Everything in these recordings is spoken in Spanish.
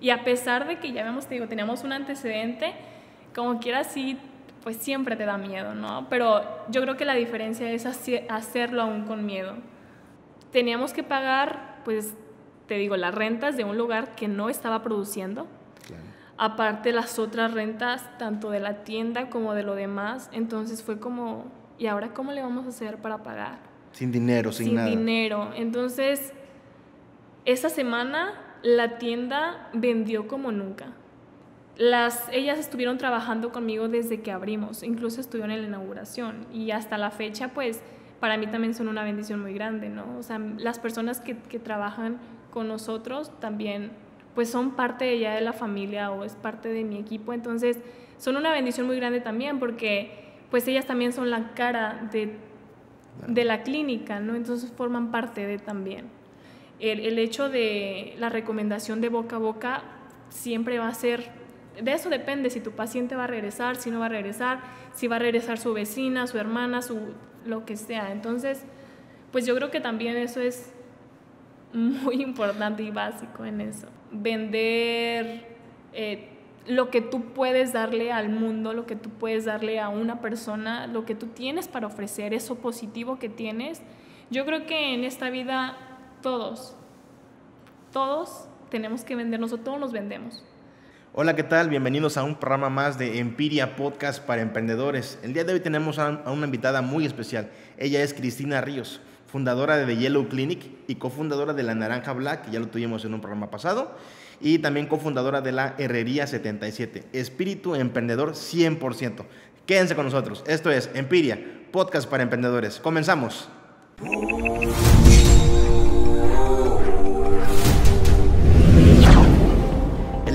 Y a pesar de que ya vemos, te digo, teníamos un antecedente, como quiera sí, pues siempre te da miedo, ¿no? Pero yo creo que la diferencia es hacerlo aún con miedo. Teníamos que pagar, pues, te digo, las rentas de un lugar que no estaba produciendo. Aparte las otras rentas, tanto de la tienda como de lo demás. Entonces fue como, ¿y ahora cómo le vamos a hacer para pagar? Sin dinero, sin, nada. Sin dinero. Entonces, esa semana la tienda vendió como nunca. Las, ellas estuvieron trabajando conmigo desde que abrimos, incluso estuvieron en la inauguración y hasta la fecha, pues para mí también son una bendición muy grande, ¿no? O sea, las personas que, que trabajan con nosotros también, pues son parte ya de la familia o es parte de mi equipo, entonces son una bendición muy grande también porque pues ellas también son la cara de, de la clínica, ¿no? Entonces forman parte de también. El, hecho de la recomendación de boca a boca siempre va a ser de eso depende si tu paciente va a regresar, si no va a regresar, si va a regresar su vecina, su hermana, su lo que sea. Entonces, pues yo creo que también eso es muy importante y básico en eso. Vender eh, lo que tú puedes darle al mundo, lo que tú puedes darle a una persona, lo que tú tienes para ofrecer, eso positivo que tienes. Yo creo que en esta vida todos, todos tenemos que vendernos o todos nos vendemos. Hola, ¿qué tal? Bienvenidos a un programa más de Empiria Podcast para Emprendedores. El día de hoy tenemos a una invitada muy especial. Ella es Cristina Ríos, fundadora de The Yellow Clinic y cofundadora de La Naranja Black, que ya lo tuvimos en un programa pasado, y también cofundadora de la Herrería 77. Espíritu emprendedor 100%. Quédense con nosotros. Esto es Empiria, Podcast para Emprendedores. Comenzamos.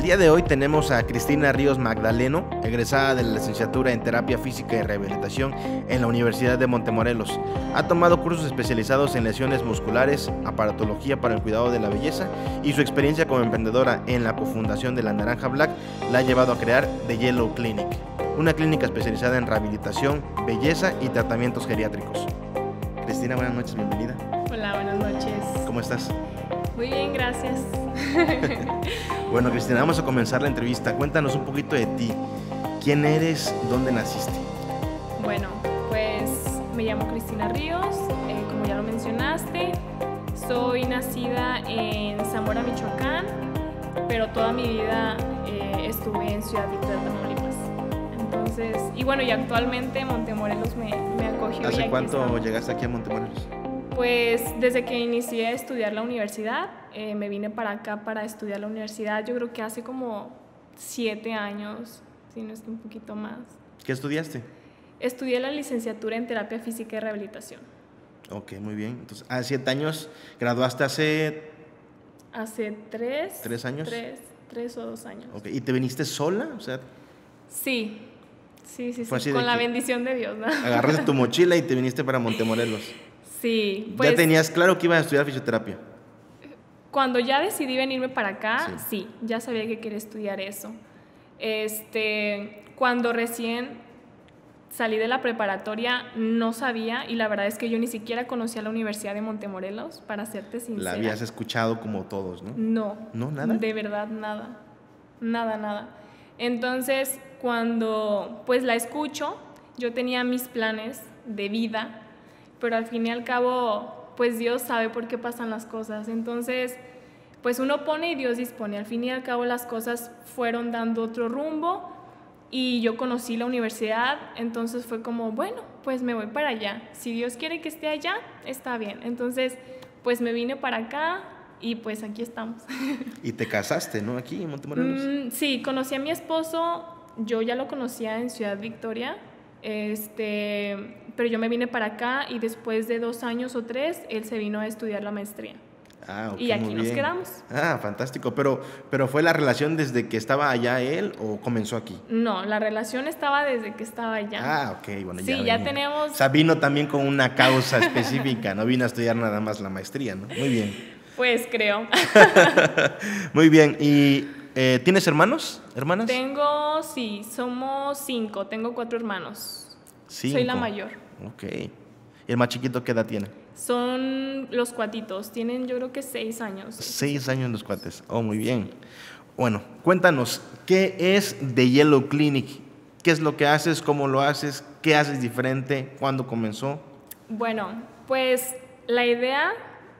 Día de hoy tenemos a Cristina Ríos Magdaleno, egresada de la licenciatura en Terapia Física y Rehabilitación en la Universidad de Montemorelos. Ha tomado cursos especializados en lesiones musculares, aparatología para el cuidado de la belleza y su experiencia como emprendedora en la cofundación de la Naranja Black la ha llevado a crear The Yellow Clinic, una clínica especializada en rehabilitación, belleza y tratamientos geriátricos. Cristina, buenas noches, bienvenida. Hola, buenas noches. ¿Cómo estás? Muy bien, gracias. bueno, Cristina, vamos a comenzar la entrevista. Cuéntanos un poquito de ti. ¿Quién eres? ¿Dónde naciste? Bueno, pues me llamo Cristina Ríos, eh, como ya lo mencionaste. Soy nacida en Zamora, Michoacán, pero toda mi vida eh, estuve en Ciudad Victoria, Tamaulipas. Entonces, y bueno, y actualmente Montemorelos me, me acogió. ¿Hace cuánto llegaste aquí a Montemorelos? Pues desde que inicié a estudiar la universidad, eh, me vine para acá para estudiar la universidad, yo creo que hace como siete años, si no es que un poquito más. ¿Qué estudiaste? Estudié la licenciatura en terapia física y rehabilitación. Ok, muy bien. Entonces, hace siete años, graduaste hace... Hace tres. ¿Tres años? Tres, tres o dos años. Ok, ¿y te viniste sola? O sea... Sí, sí, sí, sí. con la bendición de Dios. ¿no? Agarraste tu mochila y te viniste para Montemorelos. Sí. ¿Ya pues tenías claro que ibas a estudiar fisioterapia? Cuando ya decidí venirme para acá, sí, ya sabía que quería estudiar eso. Este, cuando recién salí de la preparatoria no sabía y la verdad es que yo ni siquiera conocía la Universidad de Montemorelos, para serte sincera. La habías escuchado como todos, ¿no? No. ¿No? ¿Nada? De verdad, nada. Nada, nada. Entonces, cuando pues la escucho, yo tenía mis planes de vida pero al fin y al cabo, pues Dios sabe por qué pasan las cosas. Entonces, pues uno pone y Dios dispone. Al fin y al cabo las cosas fueron dando otro rumbo y yo conocí la universidad, entonces fue como, bueno, pues me voy para allá. Si Dios quiere que esté allá, está bien. Entonces, pues me vine para acá y pues aquí estamos. ¿Y te casaste, no? Aquí en Montemorelos. Mm, sí, conocí a mi esposo, yo ya lo conocía en Ciudad Victoria. Este, pero yo me vine para acá y después de dos años o tres, él se vino a estudiar la maestría. Ah, y aquí nos quedamos. Ah, fantástico. Pero, pero ¿fue la relación desde que estaba allá él o comenzó aquí? No, la relación estaba desde que estaba allá. Ah, ok, bueno, ya. Sí, ya tenemos. O sea, vino también con una causa específica, no vino a estudiar nada más la maestría, ¿no? Muy bien. Pues creo. Muy bien. ¿Y eh, tienes hermanos, hermanas? Tengo, sí, somos cinco. Tengo cuatro hermanos. Soy la mayor. Ok. ¿Y el más chiquito qué edad tiene? Son los cuatitos, tienen yo creo que seis años. Seis años los cuates, oh, muy bien. Bueno, cuéntanos, ¿qué es The Yellow Clinic? ¿Qué es lo que haces? ¿Cómo lo haces? ¿Qué haces diferente? ¿Cuándo comenzó? Bueno, pues la idea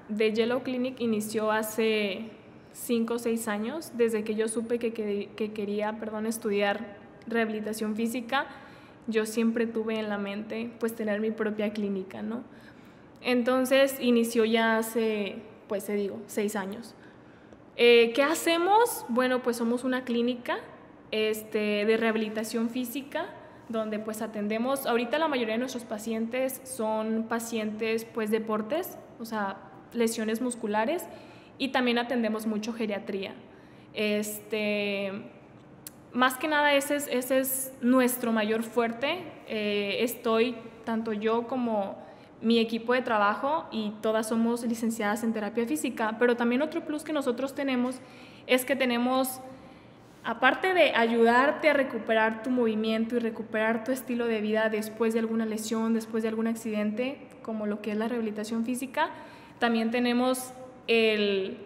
de Yellow Clinic inició hace 5 o 6 años, desde que yo supe que, que, quería perdón, estudiar rehabilitación física, yo siempre tuve en la mente pues tener mi propia clínica, ¿no? Entonces inició ya hace, pues te digo, 6 años. Eh, ¿Qué hacemos? Bueno, pues somos una clínica este, de rehabilitación física donde pues atendemos, ahorita la mayoría de nuestros pacientes son pacientes pues deportes, o sea, lesiones musculares y también atendemos mucho geriatría. Este, más que nada ese es, ese es nuestro mayor fuerte. Eh, estoy, tanto yo como mi equipo de trabajo, y todas somos licenciadas en terapia física, pero también otro plus que nosotros tenemos es que tenemos, aparte de ayudarte a recuperar tu movimiento y recuperar tu estilo de vida después de alguna lesión, después de algún accidente, como lo que es la rehabilitación física, también tenemos el,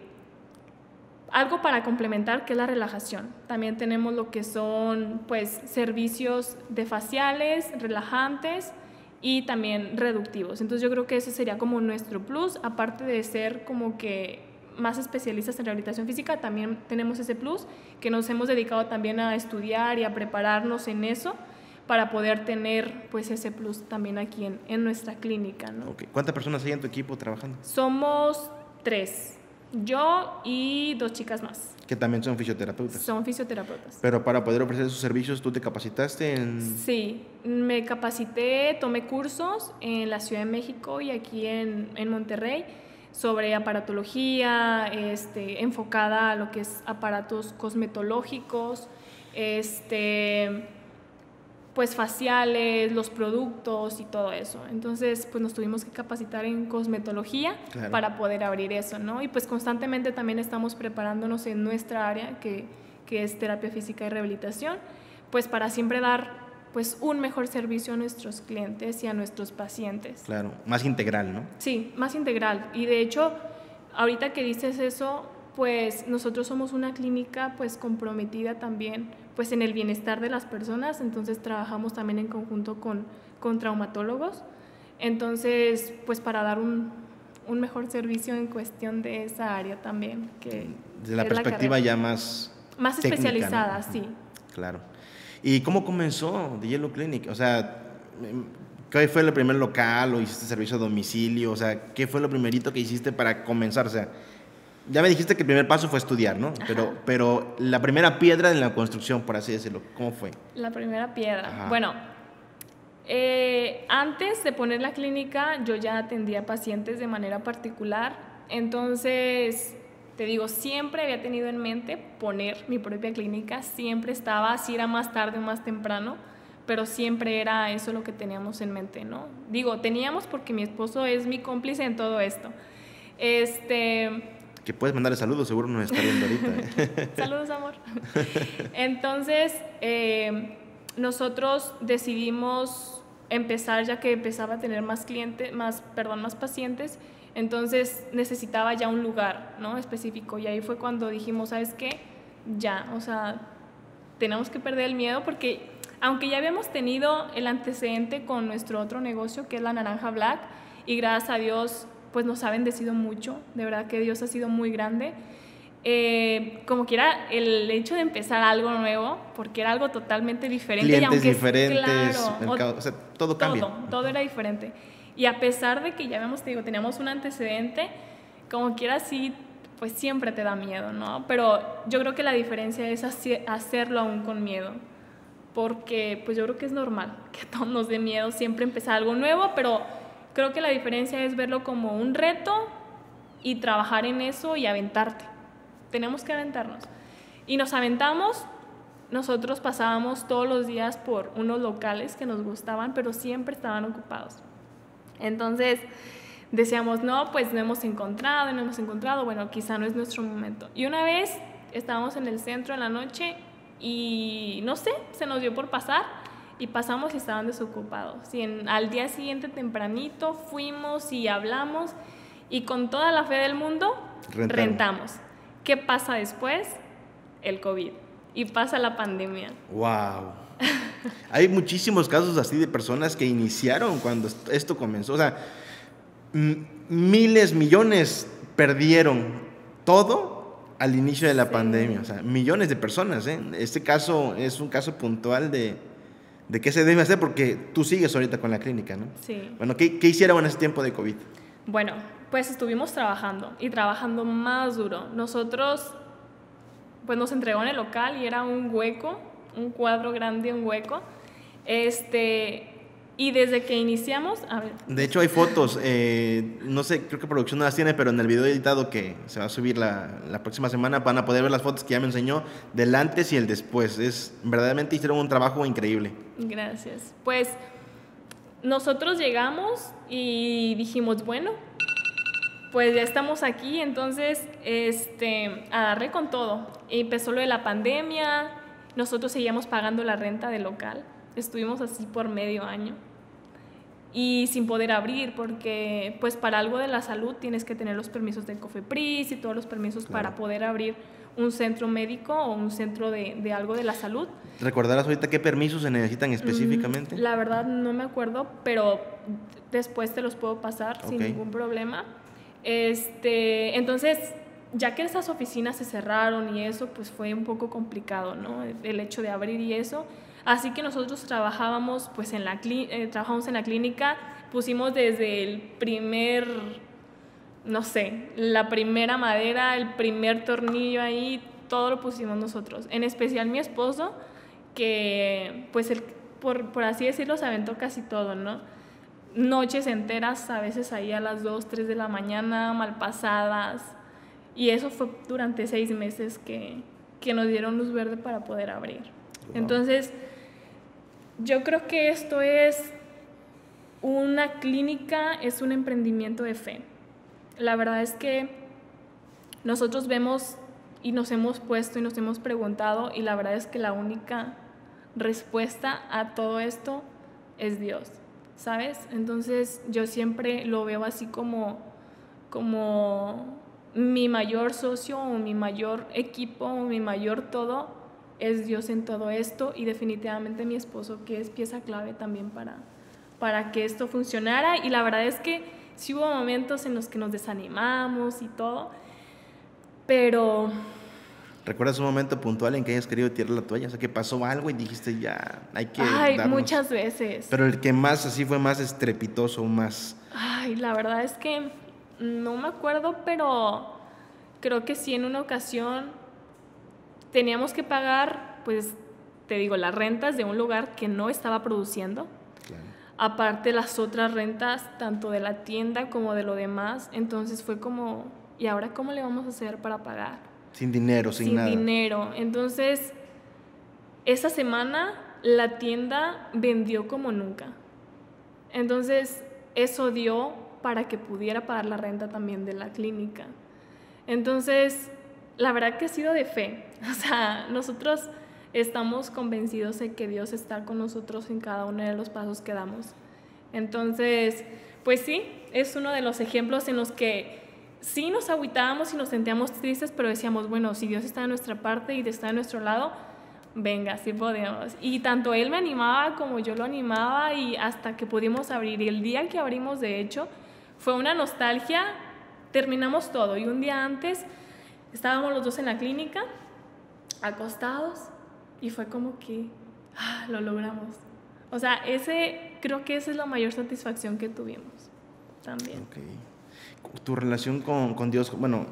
algo para complementar que es la relajación. También tenemos lo que son pues servicios de faciales, relajantes y también reductivos. Entonces yo creo que ese sería como nuestro plus, aparte de ser como que más especialistas en rehabilitación física, también tenemos ese plus que nos hemos dedicado también a estudiar y a prepararnos en eso para poder tener pues ese plus también aquí en, en nuestra clínica. ¿no? ¿Cuántas personas hay en tu equipo trabajando? Somos tres. Yo y dos chicas más. Que también son fisioterapeutas. Son fisioterapeutas. Pero para poder ofrecer esos servicios, ¿tú te capacitaste en...? Sí, me capacité, tomé cursos en la Ciudad de México y aquí en, en Monterrey sobre aparatología, este, enfocada a lo que es aparatos cosmetológicos, este, pues faciales, los productos y todo eso. Entonces, pues nos tuvimos que capacitar en cosmetología para poder abrir eso, ¿no? Y pues constantemente también estamos preparándonos en nuestra área, que, que es terapia física y rehabilitación, pues para siempre dar pues un mejor servicio a nuestros clientes y a nuestros pacientes. Claro, más integral, ¿no? Sí, más integral. Y de hecho, ahorita que dices eso, pues nosotros somos una clínica pues comprometida también pues en el bienestar de las personas, entonces trabajamos también en conjunto con, con traumatólogos, entonces pues para dar un, un, mejor servicio en cuestión de esa área también. Que Desde la perspectiva ya más... Más especializada, sí. Claro. ¿Y cómo comenzó The Yellow Clinic? O sea, ¿qué fue el primer local o hiciste servicio a domicilio? O sea, ¿qué fue lo primerito que hiciste para comenzar? O sea, ya me dijiste que el primer paso fue estudiar, ¿no? Pero, pero la primera piedra en la construcción, por así decirlo, ¿cómo fue? La primera piedra. Bueno, eh, antes de poner la clínica, yo ya atendía pacientes de manera particular. Entonces, te digo, siempre había tenido en mente poner mi propia clínica. Siempre estaba, si era más tarde o más temprano, pero siempre era eso lo que teníamos en mente, ¿no? Digo, teníamos porque mi esposo es mi cómplice en todo esto. Este que puedes mandarle saludos, seguro nos está viendo ahorita. ¿eh? saludos, amor. Entonces, eh, nosotros decidimos empezar, ya que empezaba a tener más clientes, más, perdón, más pacientes, entonces necesitaba ya un lugar, ¿no? Específico. Y ahí fue cuando dijimos, ¿sabes qué? Ya, o sea, tenemos que perder el miedo porque aunque ya habíamos tenido el antecedente con nuestro otro negocio, que es la Naranja Black, y gracias a Dios pues nos ha bendecido mucho, de verdad que Dios ha sido muy grande. Eh, como quiera, el hecho de empezar algo nuevo, porque era algo totalmente diferente. Clientes diferentes, o sea, todo cambia. Todo, todo era diferente. Y a pesar de que ya vemos, te digo, teníamos un antecedente, como quiera, sí, pues siempre te da miedo, ¿no? Pero yo creo que la diferencia es hacerlo aún con miedo. Porque pues yo creo que es normal que a todos nos dé miedo siempre empezar algo nuevo, pero Creo que la diferencia es verlo como un reto y trabajar en eso y aventarte. Tenemos que aventarnos. Y nos aventamos, nosotros pasábamos todos los días por unos locales que nos gustaban, pero siempre estaban ocupados. Entonces decíamos, no, pues no hemos encontrado, no hemos encontrado, bueno, quizá no es nuestro momento. Y una vez estábamos en el centro en la noche y no sé, se nos dio por pasar y pasamos y estaban desocupados. Y al día siguiente tempranito fuimos y hablamos y con toda la fe del mundo rentamos. ¿Qué pasa después? el COVID y pasa la pandemia. ¡Wow! Hay muchísimos casos así de personas que iniciaron cuando esto comenzó. O sea, miles, millones perdieron todo al inicio de la pandemia. O sea, millones de personas. ¿eh? Este caso es un caso puntual de, de qué se debe hacer porque tú sigues ahorita con la clínica, ¿no? Sí. Bueno, ¿qué, qué hicieron en ese tiempo de COVID? Bueno, pues estuvimos trabajando y trabajando más duro. Nosotros, pues nos entregó en el local y era un hueco, un cuadro grande, un hueco. Este, y desde que iniciamos, a ver. De hecho, hay fotos, eh, no sé, creo que producción no las tiene, pero en el video editado que se va a subir la, la, próxima semana van a poder ver las fotos que ya me enseñó del antes y el después. Es verdaderamente hicieron un trabajo increíble. Gracias. Pues nosotros llegamos y dijimos, bueno, pues ya estamos aquí, entonces, este, agarré con todo. Empezó lo de la pandemia, nosotros seguíamos pagando la renta del local, estuvimos así por medio año y sin poder abrir porque pues para algo de la salud tienes que tener los permisos del COFEPRIS y todos los permisos para poder abrir un centro médico o un centro de, de, algo de la salud. ¿Recordarás ahorita qué permisos se necesitan específicamente? Mm, la verdad no me acuerdo, pero después te los puedo pasar okay. sin ningún problema. Este, entonces, ya que esas oficinas se cerraron y eso, pues fue un poco complicado, ¿no? El hecho de abrir y eso. Así que nosotros trabajábamos, pues en la, eh, trabajamos en la clínica, pusimos desde el primer, no sé, la primera madera, el primer tornillo ahí, todo lo pusimos nosotros. En especial mi esposo, que pues el, por, por así decirlo se aventó casi todo, ¿no? Noches enteras, a veces ahí a las 2, 3 de la mañana, malpasadas. Y eso fue durante seis meses que, que nos dieron luz verde para poder abrir. Wow. Entonces, yo creo que esto es una clínica, es un emprendimiento de fe. La verdad es que nosotros vemos y nos hemos puesto y nos hemos preguntado y la verdad es que la única respuesta a todo esto es Dios, ¿sabes? Entonces yo siempre lo veo así como, como mi mayor socio o mi mayor equipo o mi mayor todo es Dios en todo esto y definitivamente mi esposo que es pieza clave también para, para que esto funcionara y la verdad es que sí hubo momentos en los que nos desanimamos y todo, pero... ¿Recuerdas un momento puntual en que hayas querido tirar la toalla? O sea, que pasó algo y dijiste ya, hay que... Ay, darnos. muchas veces. Pero el que más así fue más estrepitoso, más... Ay, la verdad es que no me acuerdo, pero creo que sí en una ocasión teníamos que pagar, pues, te digo, las rentas de un lugar que no estaba produciendo. Claro. Aparte las otras rentas, tanto de la tienda como de lo demás. Entonces fue como, ¿y ahora cómo le vamos a hacer para pagar? Sin dinero, sin, Sin nada. dinero. Entonces, esa semana la tienda vendió como nunca. Entonces, eso dio para que pudiera pagar la renta también de la clínica. Entonces, la verdad que ha sido de fe. O sea, nosotros estamos convencidos de que Dios está con nosotros en cada uno de los pasos que damos. Entonces, pues sí, es uno de los ejemplos en los que sí nos agüitábamos y nos sentíamos tristes, pero decíamos, bueno, si Dios está de nuestra parte y está de nuestro lado, venga, sí podemos. Y tanto Él me animaba como yo lo animaba y hasta que pudimos abrir. Y el día que abrimos, de hecho, fue una nostalgia, terminamos todo. Y un día antes estábamos los dos en la clínica, acostados, y fue como que ah, lo logramos. O sea, ese, creo que esa es la mayor satisfacción que tuvimos también. Okay. Tu relación con, con, Dios, bueno,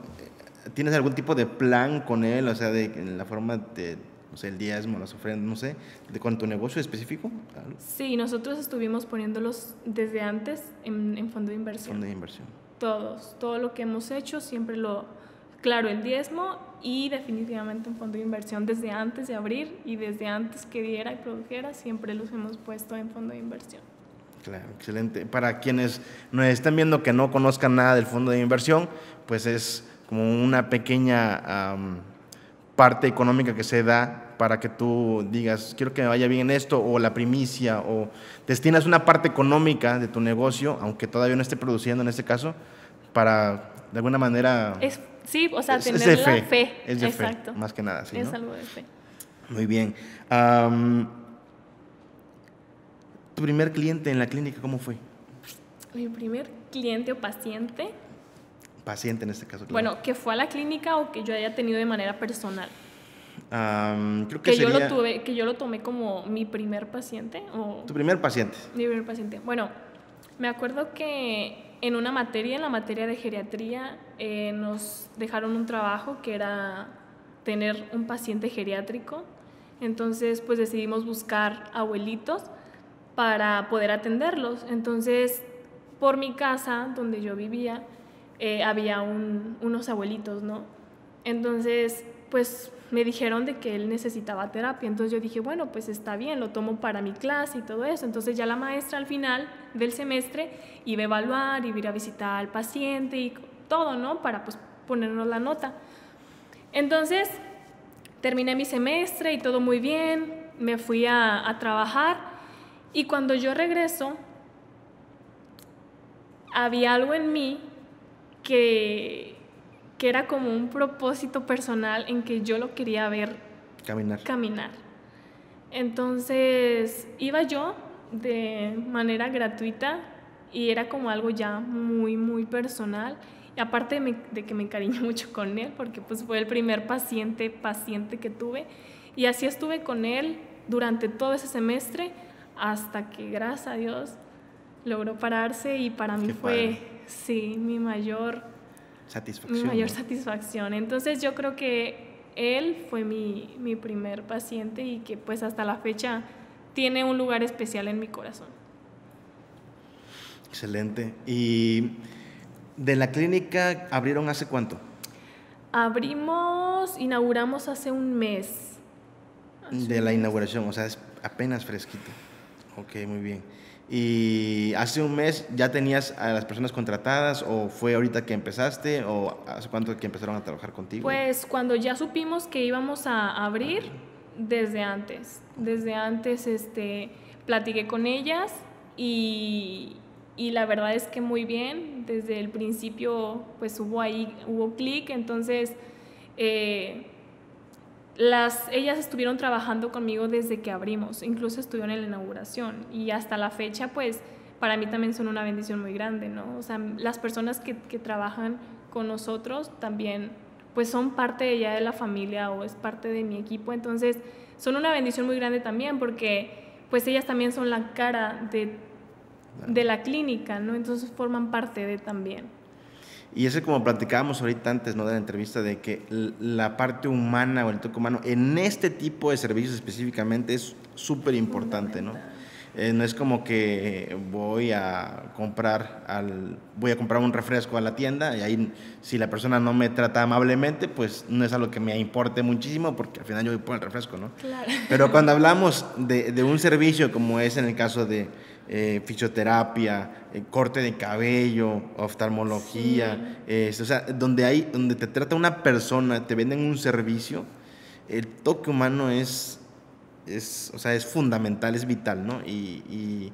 ¿tienes algún tipo de plan con Él? O sea, de la forma de, no sé, el diezmo, las ofrendas, no sé, de con tu negocio específico. Sí, nosotros estuvimos poniéndolos desde antes en, en fondo de inversión. Fondo de inversión. Todos, todo lo que hemos hecho siempre lo, claro, el diezmo y definitivamente en fondo de inversión desde antes de abrir y desde antes que diera y produjera, siempre los hemos puesto en fondo de inversión. Claro, excelente. Para quienes nos están viendo que no conozcan nada del fondo de inversión, pues es como una pequeña um, parte económica que se da para que tú digas, quiero que me vaya bien esto, o la primicia, o destinas una parte económica de tu negocio, aunque todavía no esté produciendo en este caso, para de alguna manera... Es Sí, o sea, Es- tener es de la fe, fe. es de fe, Exacto. más que nada, sí, Es ¿no? algo de fe. Muy bien. ¿Tu primer cliente en la clínica cómo fue? Mi primer cliente o paciente, Paciente en este caso. claro. bueno, que fue a la clínica o que yo haya tenido de manera personal. Creo que, Que yo lo tuve, que yo lo tomé como mi primer paciente o tu primer paciente. mi primer paciente. Bueno, me acuerdo que en una materia, en la materia de geriatría, eh, nos dejaron un trabajo que era tener un paciente geriátrico. Entonces, pues decidimos buscar abuelitos para poder atenderlos. Entonces, por mi casa, donde yo vivía, eh, había un- unos abuelitos, ¿no? Entonces, pues me dijeron de que él necesitaba terapia. Entonces yo dije, bueno, pues está bien, lo tomo para mi clase y todo eso. Entonces ya la maestra al final del semestre iba a evaluar, iba a ir a visitar al paciente y todo, ¿no? Para pues ponernos la nota. Entonces, terminé mi semestre y todo muy bien, me fui a, a trabajar y cuando yo regreso, había algo en mí que, que era como un propósito personal en que yo lo quería ver Caminar. caminar. Entonces iba yo de manera gratuita y era como algo ya muy, muy personal. Y aparte de, me- de que me encariñé mucho con él, porque pues fue el primer paciente, paciente que tuve. Y así estuve con él durante todo ese semestre hasta que, gracias a Dios, logró pararse y para mí fue, padre. sí, mi mayor Satisfacción. mayor ¿no? satisfacción. Entonces yo creo que él fue mi, mi primer paciente y que pues hasta la fecha tiene un lugar especial en mi corazón. Excelente. ¿Y de la clínica abrieron hace cuánto? Abrimos, inauguramos hace un mes. Hace De un la mes. inauguración, o sea, es apenas fresquito. Ok, muy bien. ¿Y hace un mes ya tenías a las personas contratadas o fue ahorita que empezaste o hace cuánto que empezaron a trabajar contigo? Pues cuando ya supimos que íbamos a abrir, desde antes, desde antes este, platiqué con ellas y, y la verdad es que muy bien, desde el principio pues hubo ahí, hubo clic, entonces eh, las, ellas estuvieron trabajando conmigo desde que abrimos, incluso estuvieron en la inauguración y hasta la fecha pues para mí también son una bendición muy grande, ¿no? O sea, las personas que, que trabajan con nosotros también pues son parte ya de la familia o es parte de mi equipo, entonces son una bendición muy grande también porque pues ellas también son la cara de, de la clínica, ¿no? Entonces forman parte de también. Y eso como platicábamos ahorita antes ¿no? de la entrevista, de que la parte humana o el toque humano en este tipo de servicios específicamente es súper importante, ¿no? Eh, no es como que voy a comprar al, voy a comprar un refresco a la tienda y ahí si la persona no me trata amablemente, pues no es algo que me importe muchísimo porque al final yo voy por el refresco, ¿no? Claro. Pero cuando hablamos de, de un servicio como es en el caso de eh, fisioterapia, eh, corte de cabello, oftalmología, eh, o sea, donde, hay, donde te trata una persona, te venden un servicio, el toque humano es, es, o sea, es fundamental, es vital, ¿no? Y, y,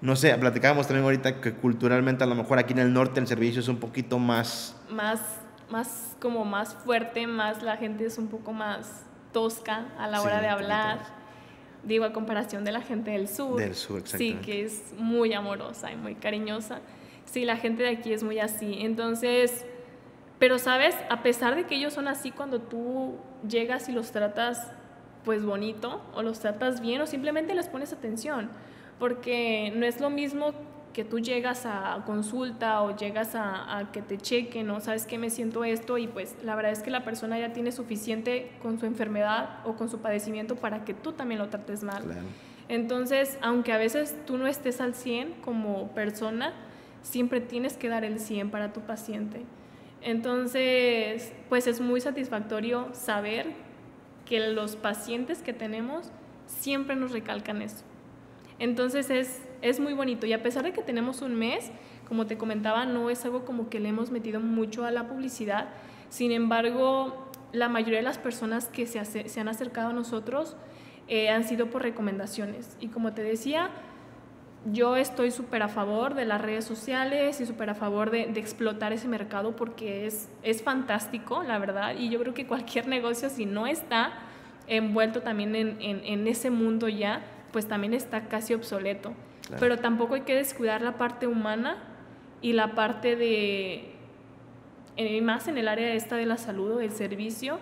no sé, platicábamos también ahorita que culturalmente a lo mejor aquí en el norte el servicio es un poquito más... más, más como más fuerte, más la gente es un poco más tosca a la Sí, hora de hablar. Digo, a comparación de la gente del sur. Del sur, Sí, que es muy amorosa y muy cariñosa. Sí, la gente de aquí es muy así. Entonces, pero sabes, a pesar de que ellos son así, cuando tú llegas y los tratas pues bonito o los tratas bien o simplemente les pones atención, porque no es lo mismo que tú llegas a consulta o llegas a, a que te chequen o sabes que me siento esto y pues la verdad es que la persona ya tiene suficiente con su enfermedad o con su padecimiento para que tú también lo trates mal. Claro. Entonces, aunque a veces tú no estés al 100 como persona, siempre tienes que dar el 100 para tu paciente. Entonces, pues es muy satisfactorio saber que los pacientes que tenemos siempre nos recalcan eso. Entonces es, es muy bonito y a pesar de que tenemos un mes, como te comentaba, no es algo como que le hemos metido mucho a la publicidad. Sin embargo, la mayoría de las personas que se, se han acercado a nosotros eh, han sido por recomendaciones. Y como te decía, yo estoy súper a favor de las redes sociales y súper a favor de, explotar ese mercado porque es, es fantástico, la verdad, y yo creo que cualquier negocio, si no está envuelto también en, en, ese mundo ya, pues también está casi obsoleto. Pero tampoco hay que descuidar la parte humana y la parte de, más en el área esta de la salud o del servicio,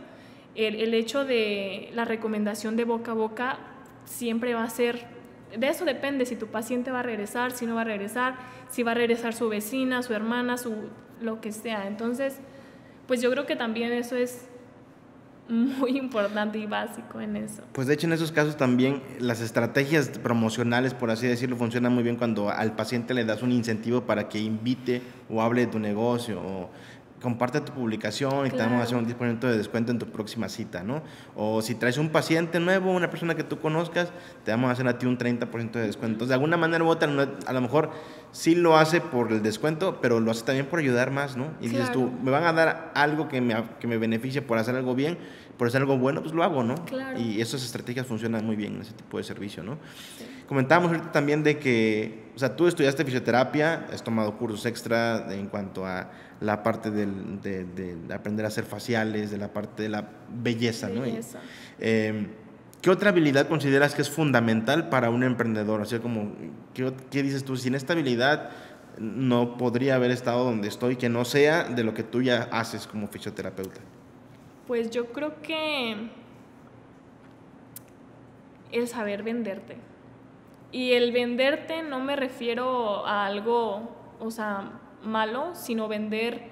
el, el hecho de la recomendación de boca a boca siempre va a ser de eso depende si tu paciente va a regresar, si no va a regresar, si va a regresar su vecina, su hermana, su lo que sea. Entonces, pues yo creo que también eso es muy importante y básico en eso. Pues de hecho en esos casos también las estrategias promocionales, por así decirlo, funcionan muy bien cuando al paciente le das un incentivo para que invite o hable de tu negocio o comparte tu publicación y te vamos a hacer un 10% de descuento en tu próxima cita, ¿no? O si traes un paciente nuevo, una persona que tú conozcas, te vamos a hacer a ti un 30% de descuento. Entonces, de alguna manera u otra, a lo mejor sí lo hace por el descuento, pero lo hace también por ayudar más, ¿no? Y dices tú, me van a dar algo que me, que me beneficie por hacer algo bien, por hacer algo bueno, pues lo hago, ¿no? Claro. Y esas estrategias funcionan muy bien en ese tipo de servicio, ¿no? Comentábamos ahorita también de que, o sea, tú estudiaste fisioterapia, has tomado cursos extra en cuanto a la parte del, de, aprender a hacer faciales, de la parte de la belleza, ¿no? Em, ¿Qué otra habilidad consideras que es fundamental para un emprendedor? O sea, como, ¿qué, ¿qué, dices tú? Sin esta habilidad no podría haber estado donde estoy, que no sea de lo que tú ya haces como fisioterapeuta. Pues yo creo que el saber venderte. Y el venderte no me refiero a algo, o sea, malo, sino vender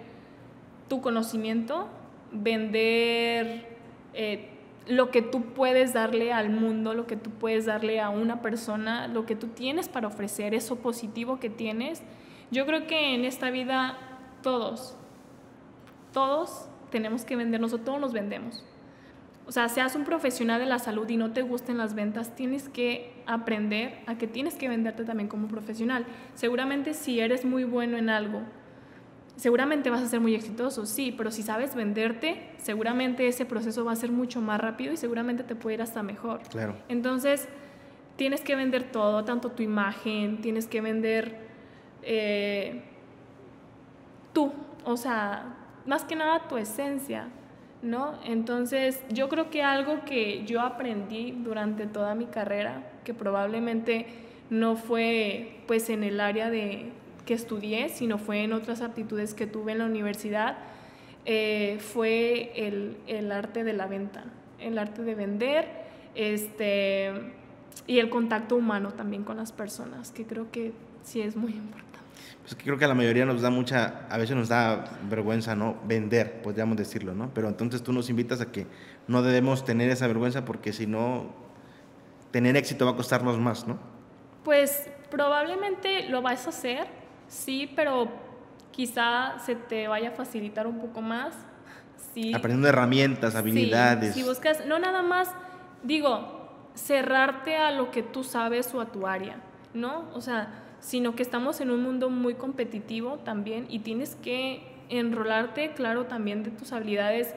tu conocimiento, vender eh, lo que tú puedes darle al mundo, lo que tú puedes darle a una persona, lo que tú tienes para ofrecer, eso positivo que tienes. Yo creo que en esta vida todos, todos tenemos que vendernos o todos nos vendemos. O sea, seas un profesional de la salud y no te gusten las ventas, tienes que aprender a que tienes que venderte también como profesional. Seguramente si eres muy bueno en algo, seguramente vas a ser muy exitoso, sí, pero si sabes venderte, seguramente ese proceso va a ser mucho más rápido y seguramente te puede ir hasta mejor. Claro. Entonces, tienes que vender todo, tanto tu imagen, tienes que vender eh, tú, o sea, más que nada tu esencia. ¿No? Entonces, yo creo que algo que yo aprendí durante toda mi carrera, que probablemente no fue pues en el área de que estudié, sino fue en otras aptitudes que tuve en la universidad, eh, fue el, el, arte de la venta, el arte de vender, este, y el contacto humano también con las personas, que creo que sí es muy importante pues creo que a la mayoría nos da mucha, a veces nos da vergüenza, ¿no? Vender, podríamos decirlo, ¿no? Pero entonces tú nos invitas a que no debemos tener esa vergüenza porque si no, tener éxito va a costarnos más, ¿no? Pues probablemente lo vas a hacer, sí, pero quizá se te vaya a facilitar un poco más. Sí. Aprendiendo herramientas, habilidades. si buscas, no nada más, digo, cerrarte a lo que tú sabes o a tu área, ¿no? O sea, sino que estamos en un mundo muy competitivo también y tienes que enrolarte, claro, también de tus habilidades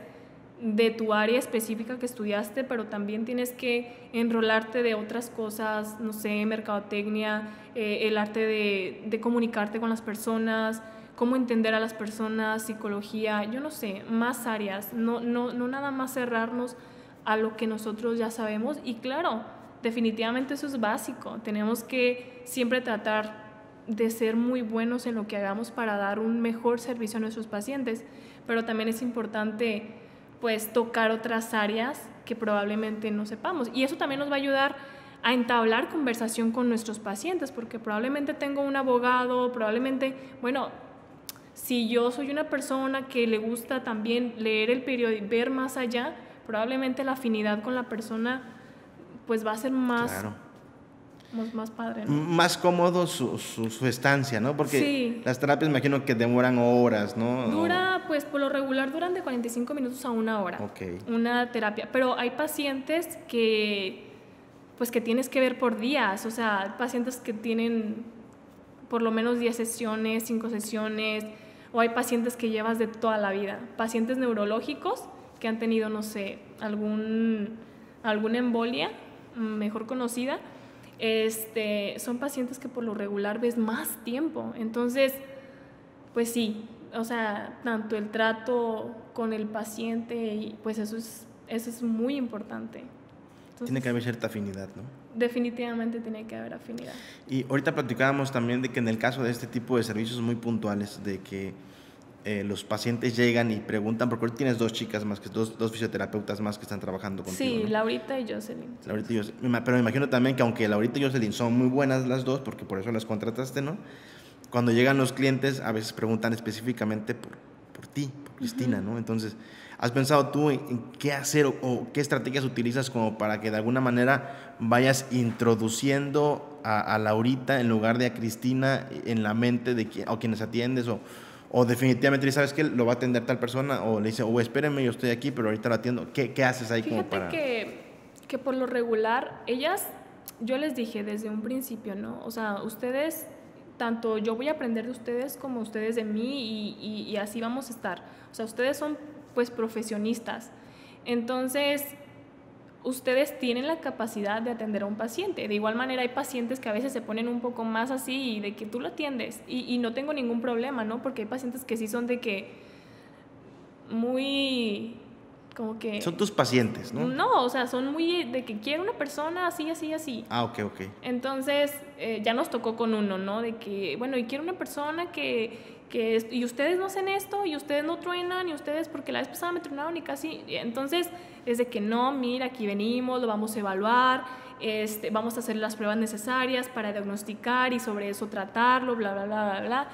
de tu área específica que estudiaste, pero también tienes que enrolarte de otras cosas, no sé, mercadotecnia, eh, el arte de, de, comunicarte con las personas, cómo entender a las personas, psicología, yo no sé, más áreas, no, no, no nada más cerrarnos a lo que nosotros ya sabemos. Y claro, definitivamente eso es básico. Tenemos que siempre tratar de ser muy buenos en lo que hagamos para dar un mejor servicio a nuestros pacientes, pero también es importante pues tocar otras áreas que probablemente no sepamos y eso también nos va a ayudar a entablar conversación con nuestros pacientes, porque probablemente tengo un abogado, probablemente, bueno, si yo soy una persona que le gusta también leer el periódico, ver más allá, probablemente la afinidad con la persona pues va a ser más, más, padre. Más cómodo su, su, estancia, ¿no? Porque las terapias imagino que demoran horas, ¿no? Dura, pues por lo regular duran de 45 minutos a una hora. Una terapia. Pero hay pacientes que, pues que tienes que ver por días. O sea, pacientes que tienen por lo menos 10 sesiones, 5 sesiones. O hay pacientes que llevas de toda la vida. Pacientes neurológicos que han tenido, no sé, algún, alguna embolia mejor conocida, Este, son pacientes que por lo regular ves más tiempo. Entonces, pues sí, o sea, tanto el trato con el paciente, pues eso es, eso es muy importante. tiene que haber cierta afinidad, ¿no? Definitivamente tiene que haber afinidad. Y ahorita platicábamos también de que en el caso de este tipo de servicios muy puntuales, de que eh, los pacientes llegan y preguntan, porque tienes dos chicas más, que dos, dos fisioterapeutas más que están trabajando contigo. Sí, Laurita y Jocelyn. Laurita y Jocelyn. Pero me imagino también que aunque Laurita y Jocelyn son muy buenas las dos, porque por eso las contrataste, ¿no? Cuando llegan los clientes, a veces preguntan específicamente por, por ti, por Cristina, ¿no? Entonces, ¿has pensado tú en, qué hacer o, qué estrategias utilizas como para que de alguna manera vayas introduciendo a, a Laurita en lugar de a Cristina en la mente de quien, o quienes atiendes o o definitivamente sabes que lo va a atender tal persona, o le dice, o espérenme, yo estoy aquí, pero ahorita lo atiendo. ¿Qué, qué haces ahí como para...? Que, que por lo regular, ellas, yo les dije desde un principio, ¿no? O sea, ustedes, tanto yo voy a aprender de ustedes como ustedes de mí y, y así vamos a estar. O sea, ustedes son pues profesionistas. Entonces, ustedes tienen la capacidad de atender a un paciente. De igual manera hay pacientes que a veces se ponen un poco más así y de que tú lo atiendes y, y no tengo ningún problema, ¿no? Porque hay pacientes que sí son de que muy como que... Son tus pacientes, ¿no? No, o sea, son muy de que quiero una persona así, así, así. Ah, ok, ok. Entonces, eh, ya nos tocó con uno, ¿no? De que, bueno, y quiero una persona que, que, y ustedes no hacen esto, y ustedes no truenan, y ustedes, porque la vez pasada me truenaron y casi, entonces, es de que no, mira, aquí venimos, lo vamos a evaluar, este, vamos a hacer las pruebas necesarias para diagnosticar y sobre eso tratarlo, bla, bla, bla, bla, bla.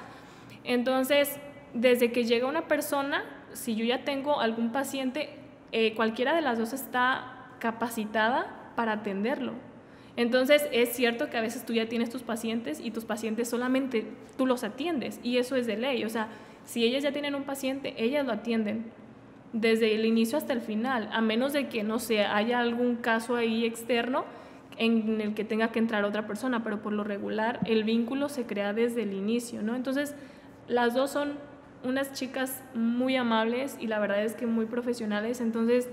Entonces, desde que llega una persona, si yo ya tengo algún paciente, eh, cualquiera de las dos está capacitada para atenderlo. Entonces es cierto que a veces tú ya tienes tus pacientes y tus pacientes solamente tú los atiendes y eso es de ley. O sea, si ellas ya tienen un paciente, ellas lo atienden desde el inicio hasta el final, a menos de que, no sé, haya algún caso ahí externo en el que tenga que entrar otra persona, pero por lo regular el vínculo se crea desde el inicio, ¿no? Entonces, las dos son unas chicas muy amables y la verdad es que muy profesionales, entonces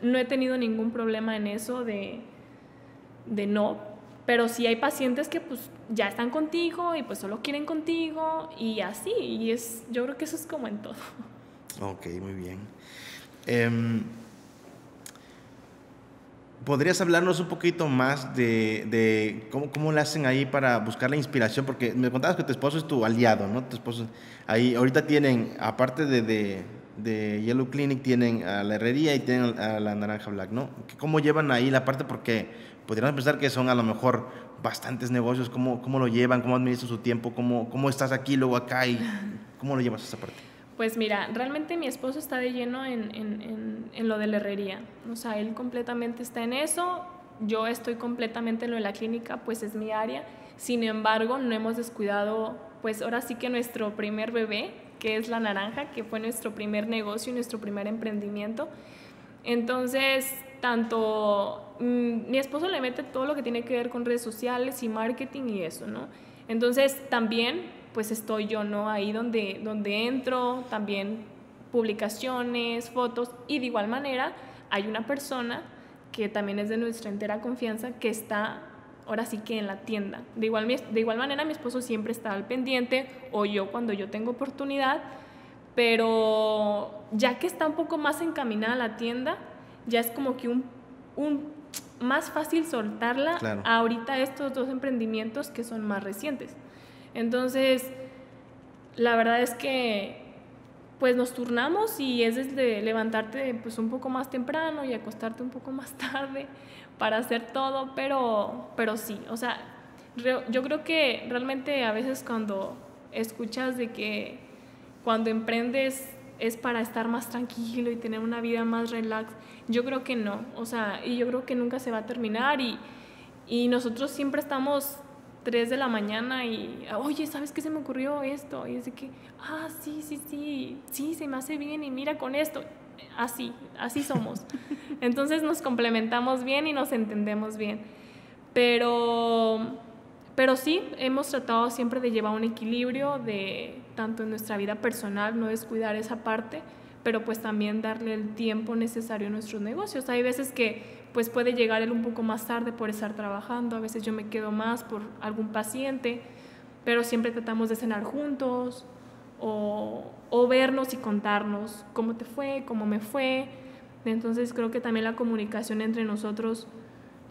no he tenido ningún problema en eso de, de no, pero sí hay pacientes que pues ya están contigo y pues solo quieren contigo y así, y es, yo creo que eso es como en todo. Ok, muy bien. Em, ¿Podrías hablarnos un poquito más de, de cómo, cómo, le hacen ahí para buscar la inspiración? Porque me contabas que tu esposo es tu aliado, ¿no? Tu esposo, ahí ahorita tienen, aparte de, de, de Yellow Clinic, tienen a la herrería y tienen a la Naranja Black, ¿no? ¿Cómo llevan ahí la parte? Porque podríamos pensar que son a lo mejor bastantes negocios. ¿Cómo, cómo lo llevan? ¿Cómo administran su tiempo? ¿Cómo, ¿Cómo estás aquí, luego acá? y ¿Cómo lo llevas esa parte? Pues mira, realmente mi esposo está de lleno en, en, lo de la herrería. O sea, él completamente está en eso. Yo estoy completamente en lo de la clínica, pues es mi área. Sin embargo, no hemos descuidado, pues ahora sí que nuestro primer bebé, que es la naranja, que fue nuestro primer negocio y nuestro primer emprendimiento. Entonces, tanto mm, mi esposo le mete todo lo que tiene que ver con redes sociales y marketing y eso, ¿no? Entonces, también pues estoy yo, ¿no? Ahí donde, donde entro, también publicaciones, fotos y de igual manera hay una persona que también es de nuestra entera confianza que está ahora sí que en la tienda. De igual, de igual manera mi esposo siempre está al pendiente o yo cuando yo tengo oportunidad, pero ya que está un poco más encaminada la tienda, ya es como que un, un más fácil soltarla ahorita estos dos emprendimientos que son más recientes. Entonces, la verdad es que pues nos turnamos y es desde levantarte pues un poco más temprano y acostarte un poco más tarde para hacer todo, pero, pero sí, o sea, yo creo que realmente a veces cuando escuchas de que cuando emprendes es para estar más tranquilo y tener una vida más relax, yo creo que no, o sea, y yo creo que nunca se va a terminar y, y nosotros siempre estamos 3 de la mañana y, oye, ¿sabes qué se me ocurrió esto? Y es de que, ah, sí, sí, sí, sí, se me hace bien y mira con esto. Así, así somos. Entonces nos complementamos bien y nos entendemos bien. Pero, pero sí, hemos tratado siempre de llevar un equilibrio de tanto en nuestra vida personal, no descuidar esa parte, pero pues también darle el tiempo necesario a nuestros negocios. Hay veces que pues puede llegar él un poco más tarde por estar trabajando, a veces yo me quedo más por algún paciente, pero siempre tratamos de cenar juntos o, o vernos y contarnos cómo te fue, cómo me fue. Entonces creo que también la comunicación entre nosotros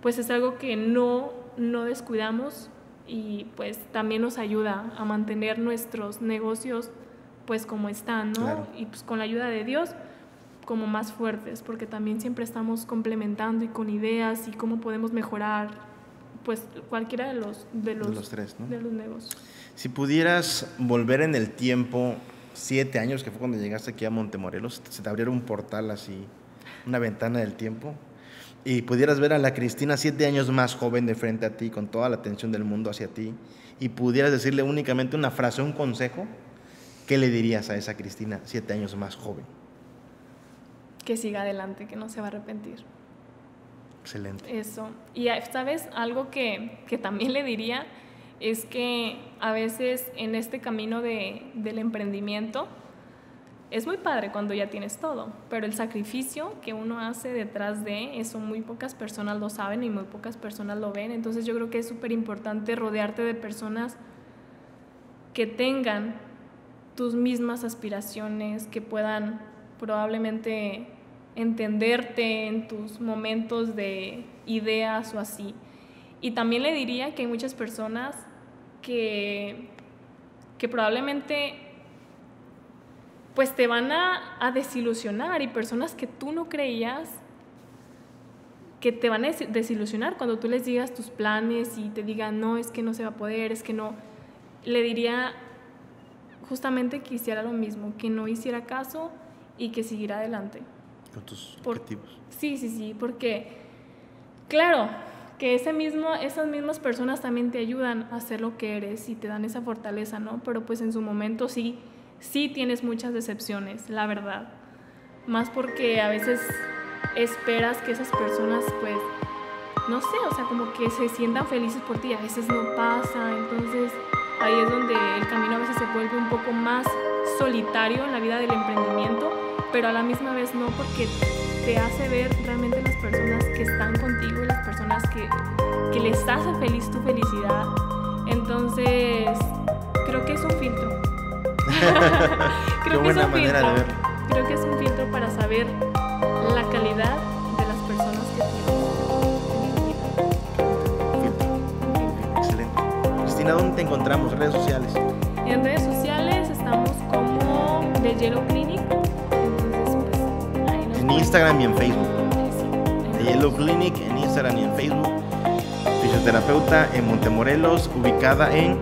pues es algo que no, no descuidamos y pues también nos ayuda a mantener nuestros negocios pues como están, ¿no? Y pues con la ayuda de Dios como más fuertes, porque también siempre estamos complementando y con ideas y cómo podemos mejorar pues cualquiera de los de los, tres, ¿no? de los negocios. Si pudieras volver en el tiempo siete años, que fue cuando llegaste aquí a Montemorelos, se te abriera un portal así, una ventana del tiempo, y pudieras ver a la Cristina siete años más joven de frente a ti, con toda la atención del mundo hacia ti, y pudieras decirle únicamente una frase, un consejo, ¿qué le dirías a esa Cristina siete años más joven? Que siga adelante, que no se va a arrepentir. Excelente. Eso. Y sabes, algo que, que también le diría es que a veces en este camino de, del emprendimiento, es muy padre cuando ya tienes todo, pero el sacrificio que uno hace detrás de eso muy pocas personas lo saben y muy pocas personas lo ven. Entonces yo creo que es súper importante rodearte de personas que tengan tus mismas aspiraciones, que puedan probablemente entenderte en tus momentos de ideas o así. Y también le diría que hay muchas personas que, que probablemente pues te van a, desilusionar y personas que tú no creías que te van a desilusionar cuando tú les digas tus planes y te digan, no, es que no se va a poder, es que no. Le diría justamente que hiciera lo mismo, que no hiciera caso y que siguiera adelante. Con tus objetivos. Sí, sí, sí, porque, claro, que ese mismo, esas mismas personas también te ayudan a ser lo que eres y te dan esa fortaleza, ¿no? Pero pues en su momento sí sí tienes muchas decepciones, la verdad. Más porque a veces esperas que esas personas, pues, no sé, o sea, como que se sientan felices por ti, a veces no pasa, entonces ahí es donde el camino a veces se vuelve un poco más solitario en la vida del emprendimiento, pero a la misma vez no, porque te hace ver realmente las personas que están contigo y las personas que, que les hace feliz tu felicidad. Entonces, creo que es un filtro Creo que es un filtro. Creo que es un filtro para saber la calidad de las personas que tienes. Excelente. Cristina, ¿dónde te encontramos? ¿Redes sociales? En redes sociales estamos como The Yellow Clinic. Pues, en Instagram y en Facebook. The Yellow Clinic en Instagram y en Facebook. Fisioterapeuta en Montemorelos, ubicada en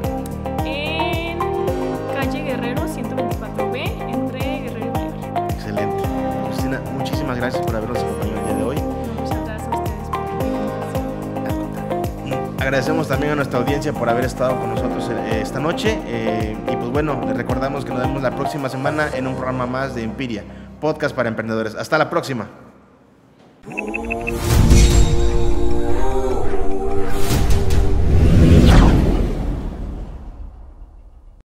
Agradecemos también a nuestra audiencia por haber estado con nosotros eh, esta noche. Eh, y pues bueno, les recordamos que nos vemos la próxima semana en un programa más de Empiria, podcast para emprendedores. Hasta la próxima.